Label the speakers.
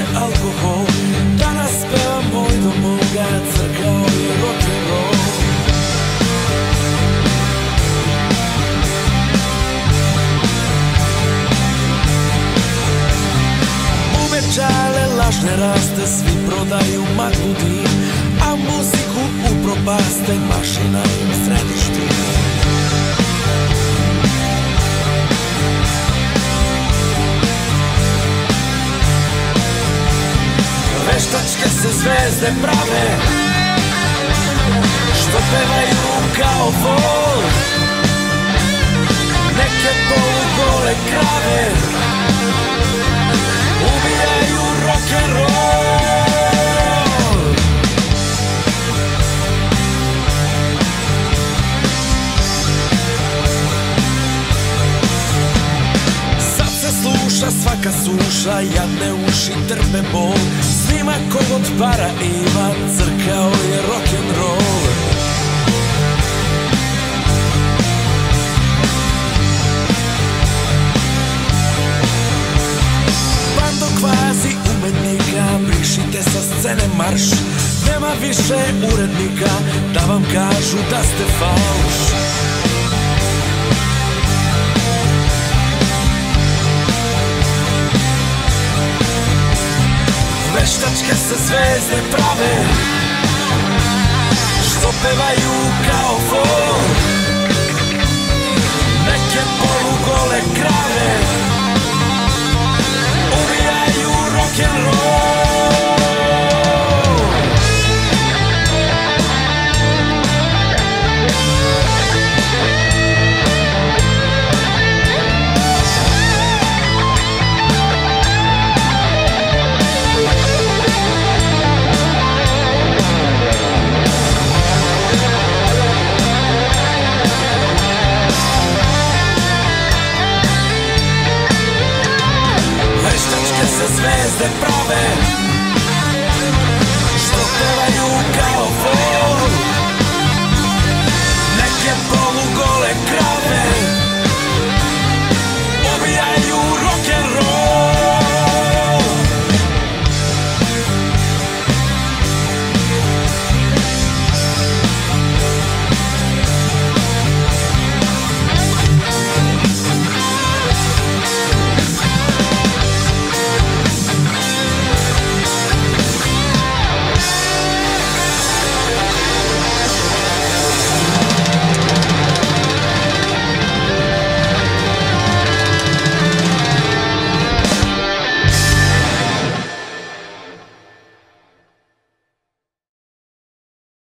Speaker 1: se alkohol. Danas peva moj do moga Crkao je rock'n'roll. Uvećale lažne raste Svi prodaju maglu dim A muziku upropaste Mašina im središti Veštačke se zvezde prave Što pevaju svaka suša, jadne uši trpe bol. Svima kogod para ima, crkao je rock'n'roll. Bando kvazi umetnika, brišite sa scene marš. Nema više urednika, da vam kažu da ste falš Veštačke se zvezde prave Što pevaju kao vol Veštačke se zvezde prave